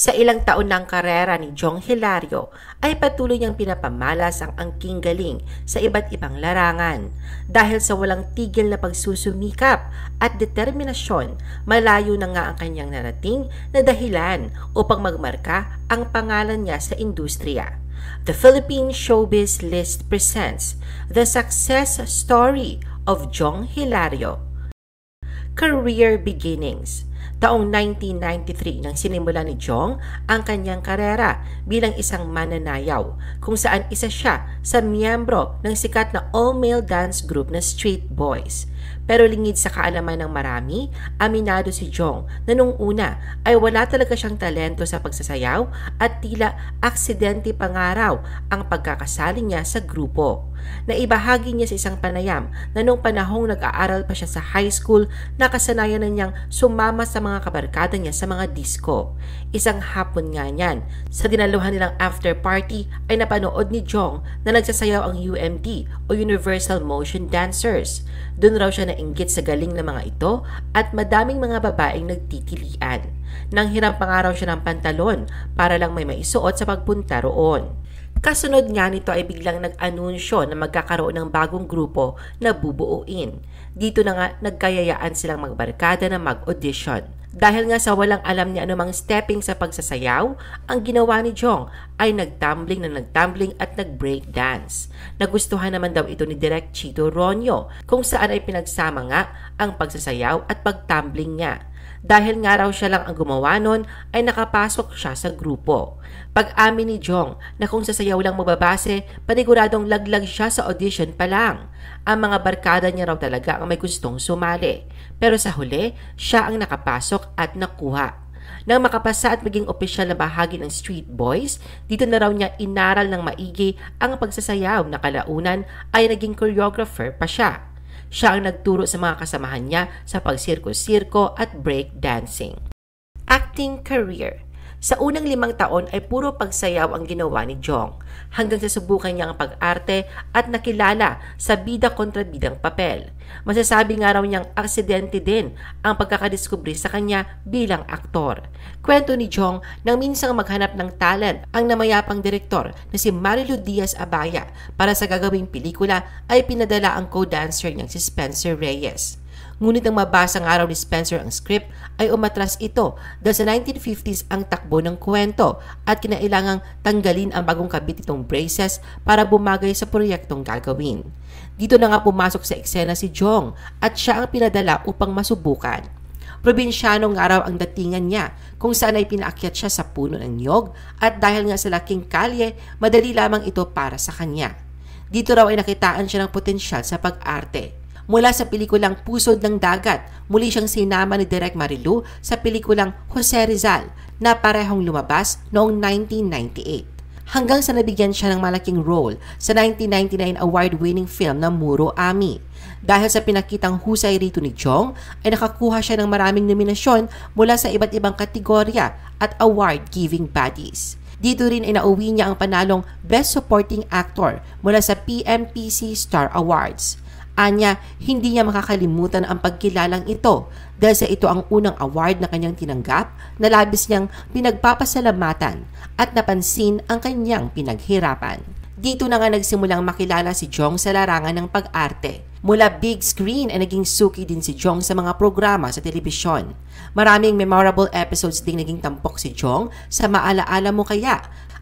Sa ilang taon ng karera ni Jong Hilario ay patuloy niyang pinapamalas ang angking galing sa iba't ibang larangan. Dahil sa walang tigil na pagsusumikap at determinasyon, malayo na nga ang kanyang narating na dahilan upang magmarka ang pangalan niya sa industriya. The Philippine Showbiz List presents the success story of Jong Hilario. Career Beginnings Taong 1993 nang sinimula ni Jong ang kanyang karera bilang isang mananayaw kung saan isa siya sa miyembro ng sikat na all-male dance group na Street Boys. Pero lingid sa kaalaman ng marami, aminado si Jong na nung una ay wala talaga siyang talento sa pagsasayaw at tila aksidente pangaraw ang pagkakasali niya sa grupo. Naibahagi niya sa isang panayam na nung panahong nag-aaral pa siya sa high school, nakasanayan na niyang sumama sa mga kabarkada niya sa mga disco. Isang hapon nga niyan, sa dinaluhan nilang after party ay napanood ni Jong na nagsasayaw ang UMD o Universal Motion Dancers. Doon raw siya nainggit sa galing ng mga ito at madaming mga babaeng nagtitilian. Nang hiram pangaraw siya ng pantalon para lang may maisuot sa pagpunta roon. Kasunod nga nito ay biglang nag-anunsyo na magkakaroon ng bagong grupo na bubuuin. Dito na nga nagkayayaan silang magbarkada na mag-audition. Dahil nga sa walang alam niya anumang stepping sa pagsasayaw, ang ginawa ni Jong ay nagtumbling na nagtumbling at nag-break dance. Nagustuhan naman daw ito ni Direk Chito Ronyo kung saan ay pinagsama nga ang pagsasayaw at pagtumbling niya. Dahil nga raw siya lang ang gumawa nun, ay nakapasok siya sa grupo. Pag-amin ni Jong na kung sa sayaw lang mababase, paniguradong laglag siya sa audition pa lang. Ang mga barkada niya raw talaga ang may gustong sumali. Pero sa huli, siya ang nakapasok at nakuha. Nang makapasa at maging opisyal na bahagi ng Street Boys, dito na raw niya inaral ng maigi ang pagsasayaw na kalaunan ay naging choreographer pa siya. Siya ang nagturo sa mga kasamahan niya sa pagsirko-sirko at break dancing. Acting career sa unang limang taon ay puro pagsayaw ang ginawa ni Jong hanggang sa subukan niya ang pag-arte at nakilala sa bida kontra bidang papel. Masasabi nga raw niyang aksidente din ang pagkakadiskubre sa kanya bilang aktor. Kwento ni Jong nang minsang maghanap ng talent ang namayapang direktor na si Marilu Diaz Abaya para sa gagawing pelikula ay pinadala ang co-dancer niyang si Spencer Reyes. Ngunit ang mabasang araw ni Spencer ang script ay umatras ito dahil sa 1950s ang takbo ng kwento at kinailangang tanggalin ang bagong kabit itong braces para bumagay sa proyektong gagawin. Dito na nga pumasok sa eksena si Jong at siya ang pinadala upang masubukan. Probinsyanong araw ang datingan niya kung saan ay pinaakyat siya sa puno ng niyog at dahil nga sa laking kalye, madali lamang ito para sa kanya. Dito raw ay nakitaan siya ng potensyal sa pag-arte. Mula sa pelikulang Pusod ng Dagat, muli siyang sinama ni Direk Marilu sa pelikulang Jose Rizal na parehong lumabas noong 1998 hanggang sa nabigyan siya ng malaking role sa 1999 award-winning film na Muro Ami. Dahil sa pinakitang husay rito ni Jong, ay nakakuha siya ng maraming nominasyon mula sa iba't ibang kategorya at award-giving bodies. Dito rin ay nauwi niya ang panalong Best Supporting Actor mula sa PMPC Star Awards. Anya, hindi niya makakalimutan ang pagkilalang ito dahil sa ito ang unang award na kanyang tinanggap na labis niyang pinagpapasalamatan at napansin ang kanyang pinaghirapan. Dito na nga nagsimulang makilala si Jong sa larangan ng pag-arte. Mula big screen ay naging suki din si Jong sa mga programa sa telebisyon. Maraming memorable episodes ding naging tampok si Jong sa Maalaala Mo Kaya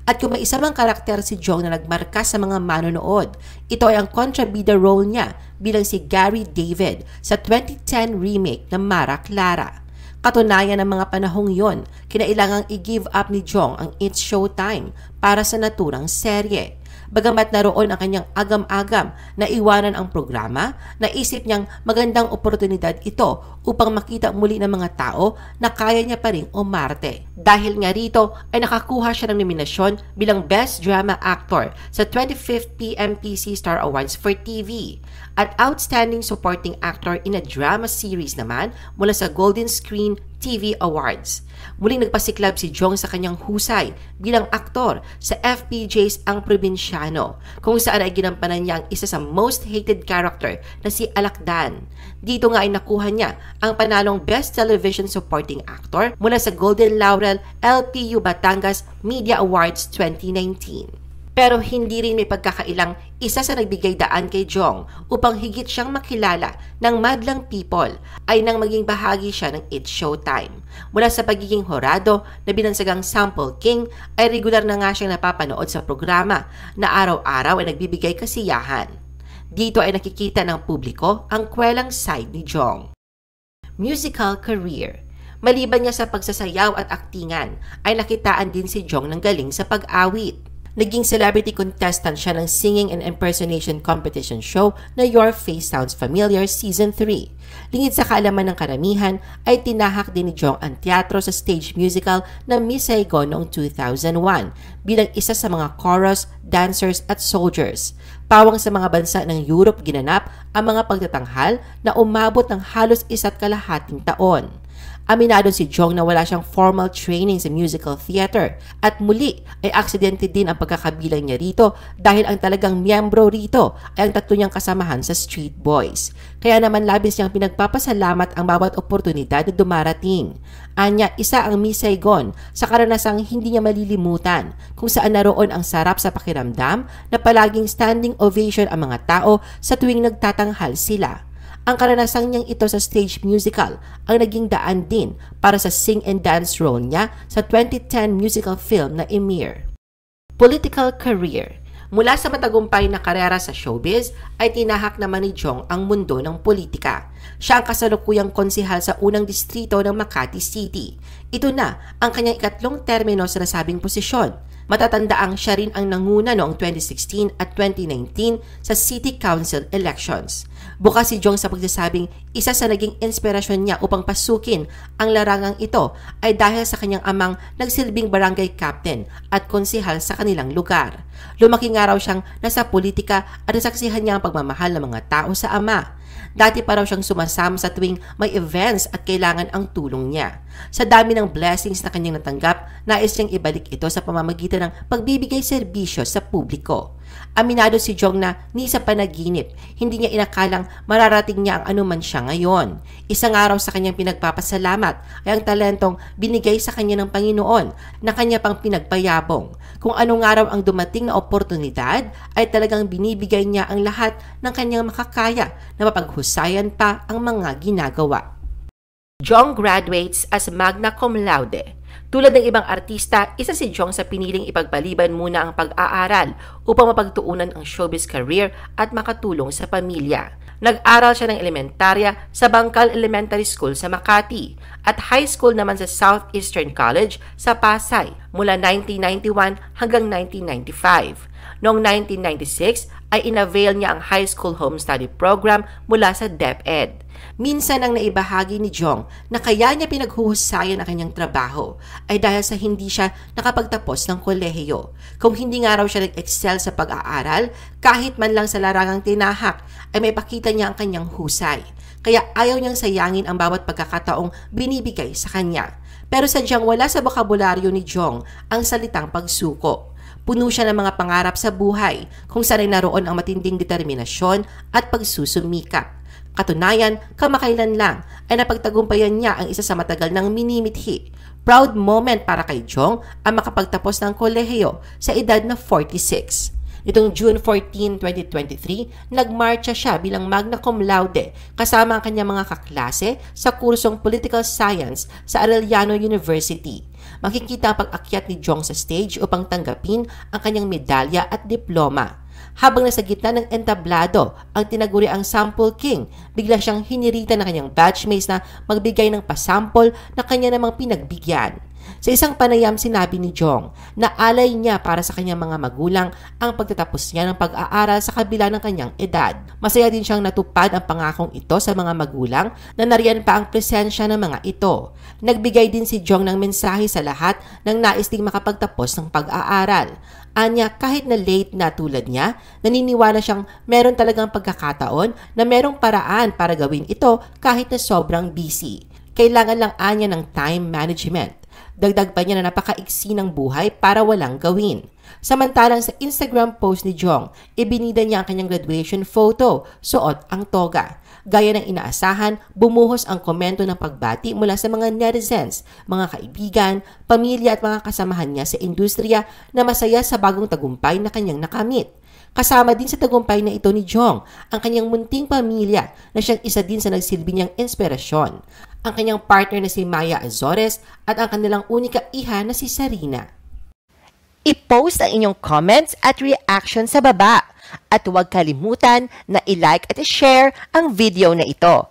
at kung may isa karakter si Jong na nagmarka sa mga manonood, ito ay ang kontrabida role niya bilang si Gary David sa 2010 remake ng Mara Clara. Katunayan ng mga panahong yon, kinailangang i-give up ni Jong ang It's Showtime para sa naturang serye. Bagamat naroon ang kanyang agam-agam na iwanan ang programa, naisip niyang magandang oportunidad ito upang makita muli ng mga tao na kaya niya pa rin umarte. Dahil nga rito ay nakakuha siya ng nominasyon bilang Best Drama Actor sa 25th PMPC Star Awards for TV at Outstanding Supporting Actor in a Drama Series naman mula sa Golden Screen TV Awards. Muling nagpasiklab si Jong sa kanyang husay bilang aktor sa FPJ's Ang Probinsyano, kung saan ay ginampanan niya ang isa sa most hated character na si Alakdan. Dito nga ay nakuha niya ang panalong Best Television Supporting Actor mula sa Golden Laurel LPU Batangas Media Awards 2019. Pero hindi rin may pagkakailang isa sa nagbigay daan kay Jong upang higit siyang makilala ng madlang people ay nang maging bahagi siya ng It's Showtime. Mula sa pagiging horado na binansagang Sample King ay regular na nga siyang napapanood sa programa na araw-araw ay nagbibigay kasiyahan. Dito ay nakikita ng publiko ang kwelang side ni Jong. Musical career Maliban niya sa pagsasayaw at aktingan, ay nakitaan din si Jong ng galing sa pag-awit. Naging celebrity contestant siya ng singing and impersonation competition show na Your Face Sounds Familiar Season 3. Lingid sa kaalaman ng karamihan ay tinahak din ni Jong ang teatro sa stage musical na Miss Saigon noong 2001 bilang isa sa mga chorus, dancers at soldiers. Pawang sa mga bansa ng Europe ginanap ang mga pagtatanghal na umabot ng halos isa't kalahating taon. Aminado si Jong na wala siyang formal training sa musical theater at muli ay aksidente din ang pagkakabilang niya rito dahil ang talagang miyembro rito ay ang tatlo niyang kasamahan sa Street Boys. Kaya naman labis niyang pinagpapasalamat ang bawat oportunidad na dumarating. Anya, isa ang Miss Saigon sa karanasang hindi niya malilimutan kung saan naroon ang sarap sa pakiramdam na palaging standing ovation ang mga tao sa tuwing nagtatanghal sila. Ang karanasang niyang ito sa stage musical ang naging daan din para sa sing and dance role niya sa 2010 musical film na Emir. Political career Mula sa matagumpay na karera sa showbiz, ay tinahak naman ni Jong ang mundo ng politika. Siya ang kasalukuyang konsihal sa unang distrito ng Makati City. Ito na ang kanyang ikatlong termino sa nasabing posisyon. Matatandaang siya rin ang nanguna noong 2016 at 2019 sa City Council elections. Bukas si Jong sa pagsasabing isa sa naging inspirasyon niya upang pasukin ang larangang ito ay dahil sa kanyang amang nagsilbing barangay captain at konsihal sa kanilang lugar. Lumaki nga raw siyang nasa politika at nasaksihan niya ang pagmamahal ng mga tao sa ama. Dati pa raw siyang sumasama sa tuwing may events at kailangan ang tulong niya. Sa dami ng blessings na kanyang natanggap, nais niyang ibalik ito sa pamamagitan ng pagbibigay serbisyo sa publiko. Aminado si Jong na ni sa panaginip, hindi niya inakalang mararating niya ang anuman siya ngayon. Isang araw sa kanyang pinagpapasalamat ay ang talentong binigay sa kanya ng Panginoon na kanya pang pinagpayabong. Kung anong araw ang dumating na oportunidad ay talagang binibigay niya ang lahat ng kanyang makakaya na mapaghusayan pa ang mga ginagawa. Jong graduates as magna cum laude tulad ng ibang artista, isa si Jong sa piniling ipagpaliban muna ang pag-aaral upang mapagtuunan ang showbiz career at makatulong sa pamilya. Nag-aral siya ng elementarya sa Bangkal Elementary School sa Makati at high school naman sa Southeastern College sa Pasay mula 1991 hanggang 1995. Noong 1996 ay inavail niya ang high school home study program mula sa DepEd. Minsan ang naibahagi ni Jong na kaya niya pinaghuhusayan ang kanyang trabaho ay dahil sa hindi siya nakapagtapos ng kolehiyo. Kung hindi nga raw siya nag-excel sa pag-aaral, kahit man lang sa larangang tinahak, ay may pakita niya ang kanyang husay. Kaya ayaw niyang sayangin ang bawat pagkakataong binibigay sa kanya. Pero sadyang wala sa bokabularyo ni Jong ang salitang pagsuko. Puno siya ng mga pangarap sa buhay kung saan ay naroon ang matinding determinasyon at pagsusumikap. Katunayan, kamakailan lang ay napagtagumpayan niya ang isa sa matagal ng minimithi. Proud moment para kay Jong ang makapagtapos ng kolehiyo sa edad na 46. Nitong June 14, 2023, nagmarcha siya bilang magna cum laude kasama ang kanyang mga kaklase sa kursong Political Science sa Arellano University. Makikita pag-akyat ni Jong sa stage upang tanggapin ang kanyang medalya at diploma. Habang nasa gitna ng entablado ang tinaguri ang Sample King, bigla siyang hinirita ng kanyang batchmates na magbigay ng pasample na kanya namang pinagbigyan. Sa isang panayam sinabi ni Jong na alay niya para sa kanyang mga magulang ang pagtatapos niya ng pag-aaral sa kabila ng kanyang edad. Masaya din siyang natupad ang pangakong ito sa mga magulang na nariyan pa ang presensya ng mga ito. Nagbigay din si Jong ng mensahe sa lahat ng nais ding makapagtapos ng pag-aaral. Anya, kahit na late na tulad niya, naniniwala siyang meron talagang pagkakataon na merong paraan para gawin ito kahit na sobrang busy. Kailangan lang anya ng time management. Dagdag pa niya na napakaiksi ng buhay para walang gawin. Samantalang sa Instagram post ni Jong, ibinida niya ang kanyang graduation photo, suot ang toga. Gaya ng inaasahan, bumuhos ang komento ng pagbati mula sa mga netizens, mga kaibigan, pamilya at mga kasamahan niya sa industriya na masaya sa bagong tagumpay na kanyang nakamit. Kasama din sa tagumpay na ito ni Jong, ang kanyang munting pamilya na siyang isa din sa nagsilbi niyang inspirasyon, ang kanyang partner na si Maya Azores at ang kanilang unika iha na si Sarina. I-post ang inyong comments at reaction sa baba. At huwag kalimutan na i-like at i-share ang video na ito.